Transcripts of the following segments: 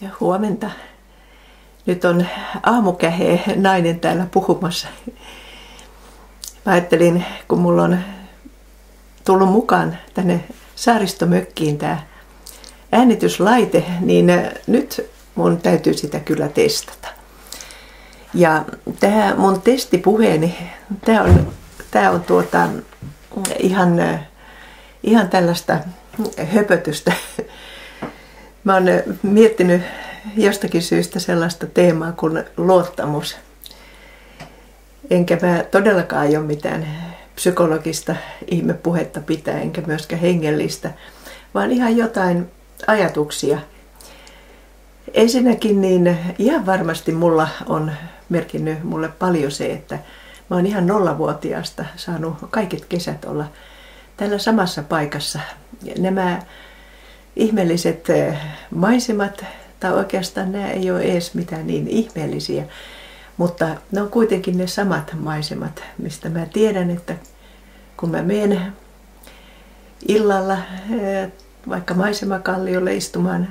Ja huomenta. Nyt on aamukähe nainen täällä puhumassa. Mä ajattelin, kun mulla on tullut mukaan tänne saaristomökkiin tämä äänityslaite, niin nyt mun täytyy sitä kyllä testata. Ja tämä mun testipuheeni, tämä on, tää on tuota, ihan, ihan tällaista höpötystä. Mä oon miettinyt jostakin syystä sellaista teemaa kuin luottamus. Enkä mä todellakaan aio mitään psykologista ihmepuhetta pitää, enkä myöskään hengellistä, vaan ihan jotain ajatuksia. Ensinnäkin niin ihan varmasti mulla on merkinnyt mulle paljon se, että mä oon ihan nollavuotiaasta saanut kaiket kesät olla tällä samassa paikassa. Nämä ihmeelliset eh, maisemat, tai oikeastaan nämä ei ole edes mitään niin ihmeellisiä, mutta ne on kuitenkin ne samat maisemat, mistä mä tiedän, että kun mä menen illalla eh, vaikka maisemakalliolle istumaan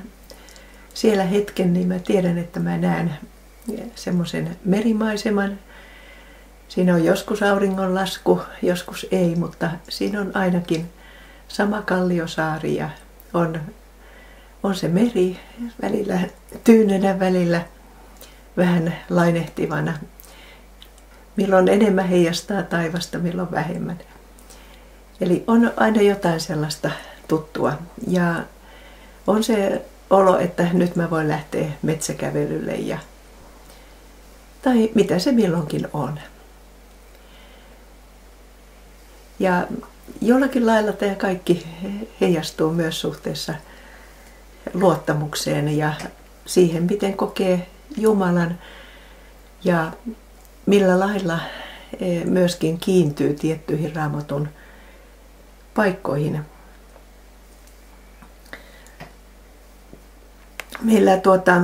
siellä hetken, niin mä tiedän, että mä näen semmoisen merimaiseman. Siinä on joskus auringonlasku, joskus ei, mutta siinä on ainakin sama kalliosaari ja on, on se meri välillä tyynenä, välillä vähän lainehtivana. Milloin enemmän heijastaa taivasta, milloin vähemmän. Eli on aina jotain sellaista tuttua. Ja on se olo, että nyt mä voin lähteä metsäkävelylle ja tai mitä se milloinkin on. Ja jollakin lailla tämä kaikki heijastuu myös suhteessa luottamukseen ja siihen, miten kokee Jumalan ja millä lailla e, myöskin kiintyy tiettyihin raamatun paikkoihin. Meillä tuota,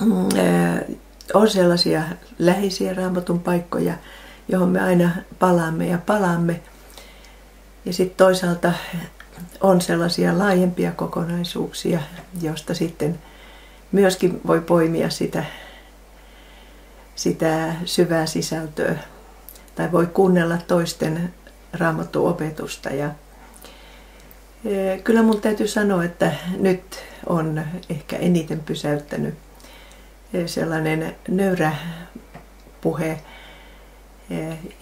mm, e, on sellaisia läheisiä raamatun paikkoja, johon me aina palaamme ja palaamme. Ja sitten toisaalta on sellaisia laajempia kokonaisuuksia, josta sitten myöskin voi poimia sitä, sitä syvää sisältöä. Tai voi kuunnella toisten raamattuopetusta. Ja e, kyllä mun täytyy sanoa, että nyt on ehkä eniten pysäyttänyt sellainen nöyrä puhe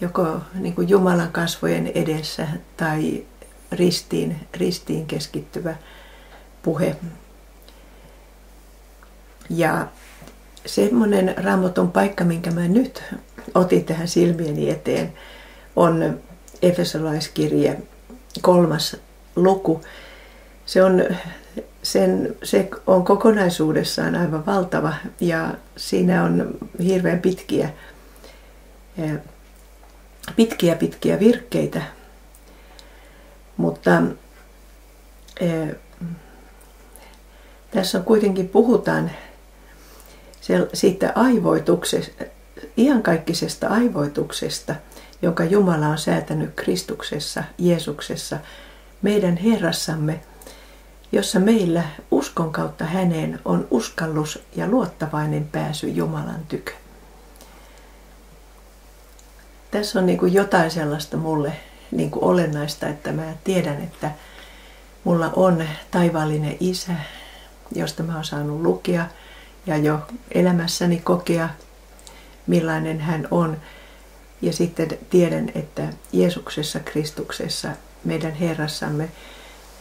joko niin kuin Jumalan kasvojen edessä tai ristiin, ristiin keskittyvä puhe. Ja semmoinen raamatun paikka, minkä mä nyt otin tähän silmieni eteen, on Efesolaiskirje kolmas luku. Se on sen, se on kokonaisuudessaan aivan valtava ja siinä on hirveän pitkiä, pitkiä, pitkiä virkkeitä. Mutta tässä on kuitenkin puhutaan siitä aivoituksesta, iankaikkisesta aivoituksesta, jonka Jumala on säätänyt Kristuksessa, Jeesuksessa, meidän Herrassamme – jossa meillä uskon kautta häneen on uskallus ja luottavainen pääsy Jumalan tykö. Tässä on niin kuin jotain sellaista mulle niin kuin olennaista, että mä tiedän, että mulla on taivaallinen isä, josta mä oon saanut lukea ja jo elämässäni kokea, millainen hän on. Ja sitten tiedän, että Jeesuksessa Kristuksessa, meidän Herrassamme,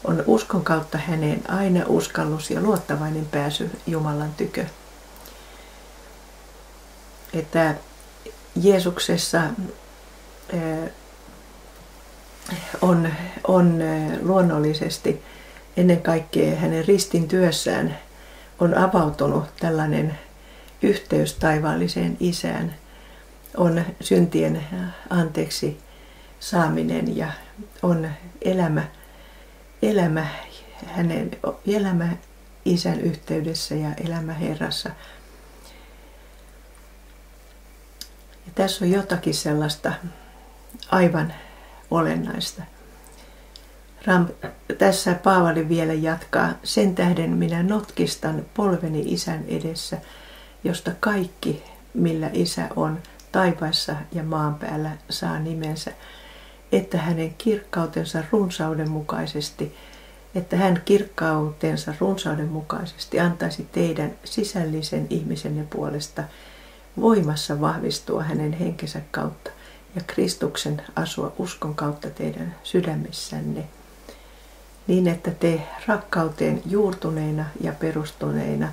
on uskon kautta häneen aina uskallus ja luottavainen pääsy Jumalan tykö. Että Jeesuksessa on, on luonnollisesti ennen kaikkea hänen ristin työssään on avautunut tällainen yhteys taivaalliseen isään, on syntien anteeksi saaminen ja on elämä elämä hänen elämä isän yhteydessä ja elämä Herrassa. Ja tässä on jotakin sellaista aivan olennaista. Ram, tässä Paavali vielä jatkaa, sen tähden minä notkistan polveni isän edessä, josta kaikki, millä isä on, taivaissa ja maan päällä saa nimensä, että hänen kirkkautensa runsauden mukaisesti, että hän kirkkautensa runsauden mukaisesti antaisi teidän sisällisen ihmisenne puolesta voimassa vahvistua hänen henkensä kautta ja Kristuksen asua uskon kautta teidän sydämessänne, niin että te rakkauteen juurtuneina ja perustuneina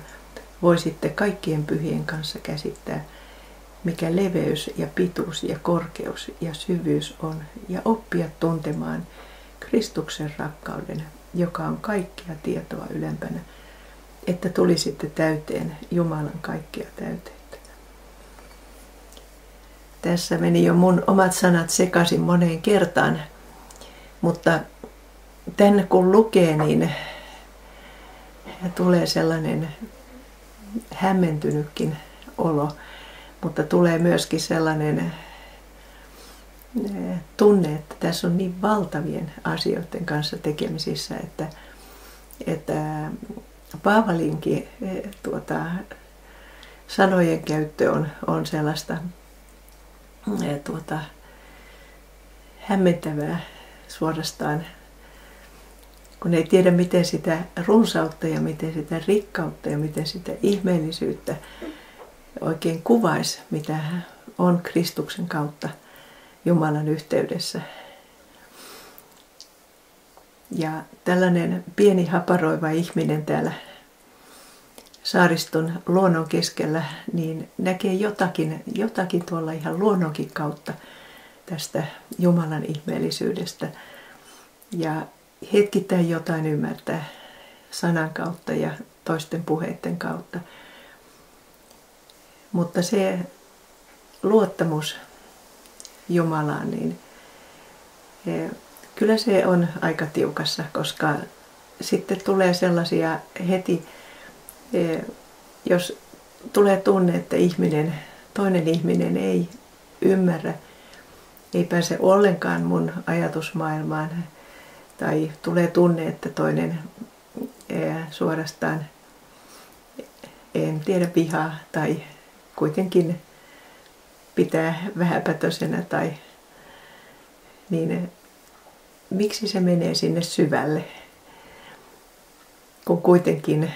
voisitte kaikkien pyhien kanssa käsittää, mikä leveys ja pituus ja korkeus ja syvyys on, ja oppia tuntemaan Kristuksen rakkauden, joka on kaikkia tietoa ylempänä, että tulisitte täyteen Jumalan kaikkia täyteitä. Tässä meni jo mun omat sanat sekaisin moneen kertaan, mutta tänne kun lukee, niin tulee sellainen hämmentynytkin olo, mutta tulee myöskin sellainen eh, tunne, että tässä on niin valtavien asioiden kanssa tekemisissä, että, että Paavalinkin eh, tuota, sanojen käyttö on, on sellaista tuota, hämmentävää suorastaan, kun ei tiedä miten sitä runsautta ja miten sitä rikkautta ja miten sitä ihmeellisyyttä oikein kuvaisi, mitä on Kristuksen kautta Jumalan yhteydessä. Ja tällainen pieni haparoiva ihminen täällä saariston luonnon keskellä, niin näkee jotakin, jotakin tuolla ihan luonnonkin kautta tästä Jumalan ihmeellisyydestä. Ja hetkittäin jotain ymmärtää sanan kautta ja toisten puheiden kautta. Mutta se luottamus Jumalaan, niin e, kyllä se on aika tiukassa, koska sitten tulee sellaisia heti, jos tulee tunne, että ihminen, toinen ihminen ei ymmärrä, ei pääse ollenkaan mun ajatusmaailmaan, tai tulee tunne, että toinen e, suorastaan, en tiedä, vihaa tai kuitenkin pitää vähäpätöisenä tai niin miksi se menee sinne syvälle, kun kuitenkin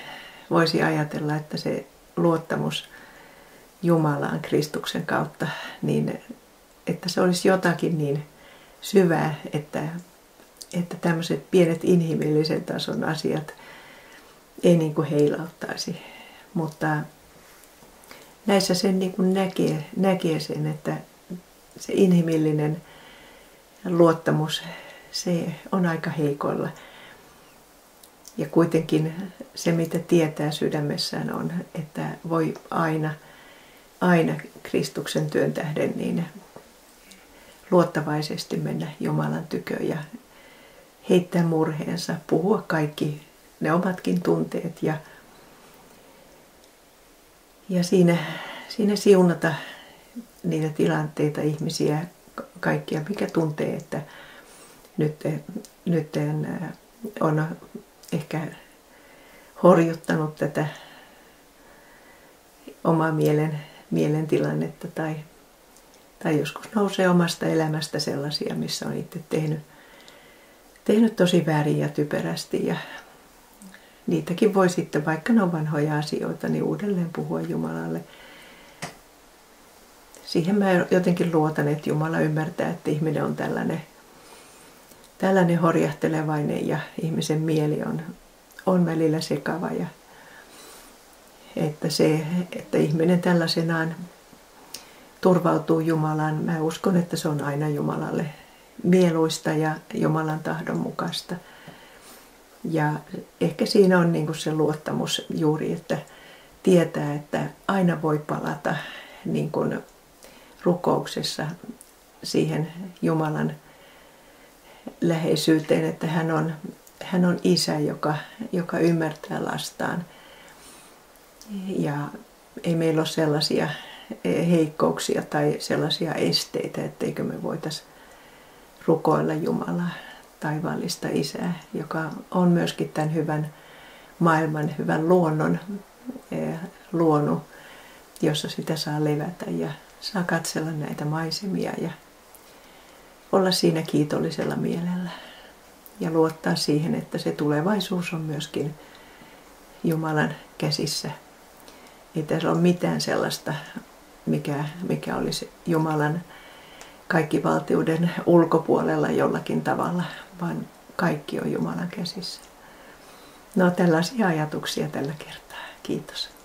voisi ajatella, että se luottamus Jumalaan Kristuksen kautta, niin että se olisi jotakin niin syvää, että, että tämmöiset pienet inhimillisen tason asiat ei niin kuin heilauttaisi. Mutta näissä sen niin kuin näkee, näkee sen, että se inhimillinen luottamus, se on aika heikolla. Ja kuitenkin se, mitä tietää sydämessään on, että voi aina, aina Kristuksen työn tähden niin luottavaisesti mennä Jumalan tyköön ja heittää murheensa, puhua kaikki ne omatkin tunteet ja ja siinä, siinä siunata niitä tilanteita, ihmisiä, kaikkia, mikä tuntee, että nyt, nyt on ehkä horjuttanut tätä omaa mielen, mielentilannetta tai, tai joskus nousee omasta elämästä sellaisia, missä on itse tehnyt, tehnyt tosi väärin ja typerästi ja niitäkin voi sitten, vaikka ne on vanhoja asioita, niin uudelleen puhua Jumalalle. Siihen mä jotenkin luotan, että Jumala ymmärtää, että ihminen on tällainen, tällainen horjahtelevainen ja ihmisen mieli on, on välillä sekava. Ja että se, että ihminen tällaisenaan turvautuu Jumalaan, mä uskon, että se on aina Jumalalle mieluista ja Jumalan tahdon mukaista. Ja ehkä siinä on niin se luottamus juuri, että tietää, että aina voi palata niin kuin rukouksessa siihen Jumalan läheisyyteen, että hän on, hän on isä, joka, joka ymmärtää lastaan. Ja ei meillä ole sellaisia heikkouksia tai sellaisia esteitä, etteikö me voitaisiin rukoilla Jumalaa taivaallista isää, joka on myöskin tämän hyvän maailman, hyvän luonnon eh, luonut, jossa sitä saa levätä ja saa katsella näitä maisemia ja olla siinä kiitollisella mielellä ja luottaa siihen, että se tulevaisuus on myöskin Jumalan käsissä. Ei tässä ole mitään sellaista, mikä, mikä olisi Jumalan kaikki valtiuden ulkopuolella jollakin tavalla, vaan kaikki on Jumalan käsissä. No tällaisia ajatuksia tällä kertaa. Kiitos.